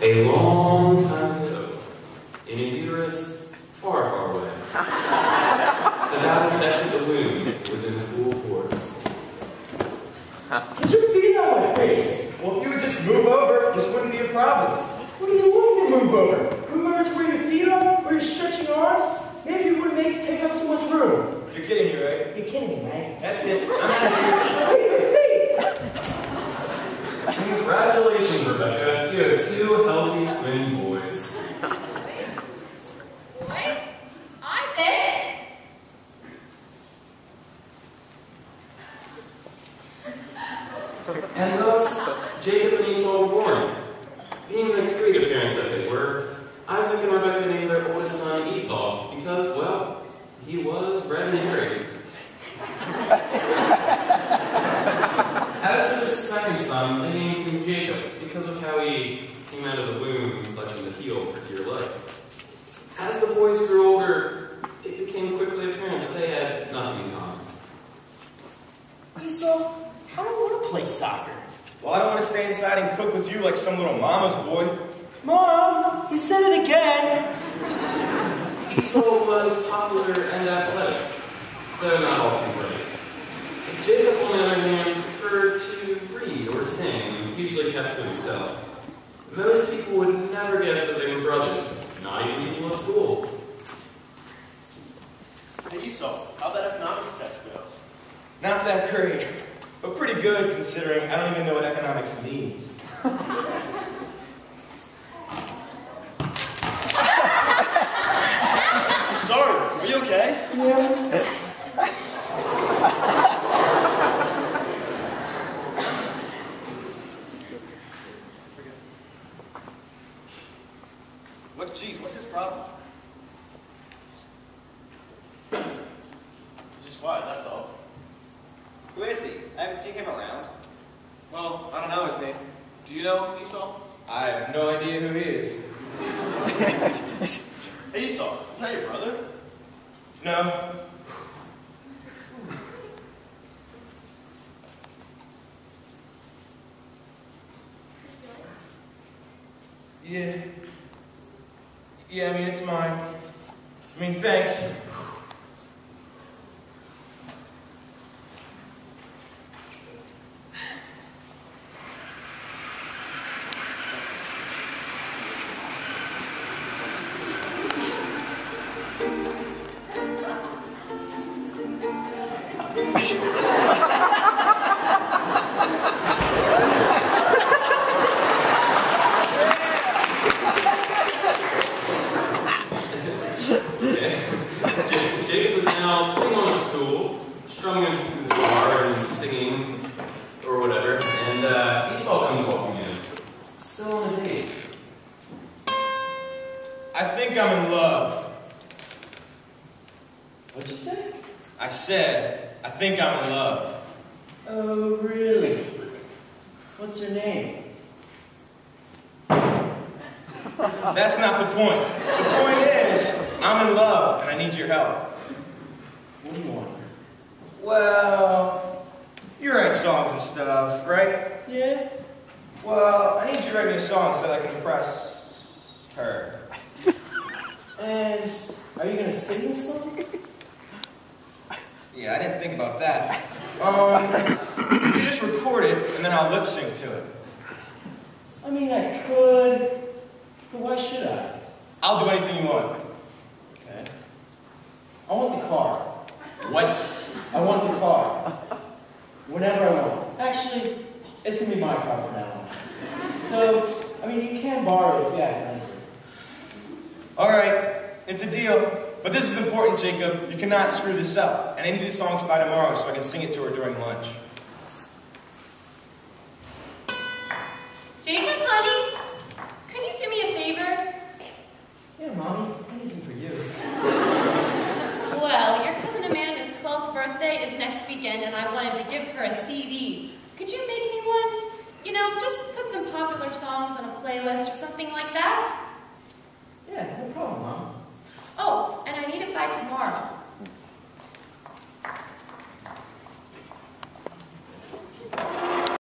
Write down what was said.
A long time ago, in a uterus far, far away, the battle to exit the womb was in full force. Could you be that way, Grace? Well, if you would just move over, this wouldn't be a problem. What do you want me to move over? Move over to where your feet are? Where you're stretching your arms? Maybe you wouldn't make take up so much room. You're kidding me, right? You're kidding me, right? That's it. I'm sending Congratulations, Rebecca. You have two healthy twin boys. Boys, I. And thus, Jacob and Esau were born. Being the great parents that they were, Isaac and Rebecca named their oldest son Esau because, well, he was red and hairy. As for their second son, they named him Jacob because of how he came out of the womb clutching the heel for dear life. As the boys grew older, it became quickly apparent that they had nothing in common. Esau, I don't want to play soccer. Well, I don't want to stay inside and cook with you like some little mama's boy. Mom, you said it again. Esau was popular and athletic, though not all too great. Jacob, on the other hand, preferred to read or sing, usually kept to himself. Most people would never guess that they were brothers, not even people at school. Hey Esau, how'd that economics test go? Not that great, but pretty good considering I don't even know what economics means. I'm sorry, are you okay? What, geez, what's his problem? He's just quiet, that's all. Who is he? I haven't seen him around. Well, I don't know his name. Do you know Esau? I have no idea who he is. Hey Esau, isn't that your brother? No. Yeah. Yeah, I mean, it's mine. I mean, thanks. Stool, strumming his guitar and singing, or whatever, and uh, Esau comes walking in, still in a daze. I think I'm in love. What'd you say? I said, I think I'm in love. Oh, really? What's her name? That's not the point. The point is, I'm in love and I need your help. What do you want? Well, you write songs and stuff, right? Yeah? Well, I need you to write me songs that I can impress her. And are you gonna sing this song? Yeah, I didn't think about that. Um, you just record it and then I'll lip sync to it. I mean, I could, but why should I? I'll do anything you want. Okay. I want the car. What? I want the car. Whenever I want. Actually, it's gonna be my car from now on. So, I mean, you can borrow it if you ask nicely. All right, it's a deal. But this is important, Jacob. You cannot screw this up. And I need these songs by tomorrow so I can sing it to her during lunch. Jacob, honey, could you do me a favor? Yeah, mommy, anything for you. Well, your cousin Amanda's 12th birthday is next weekend, and I wanted to give her a CD. Could you make me one? You know, just put some popular songs on a playlist or something like that.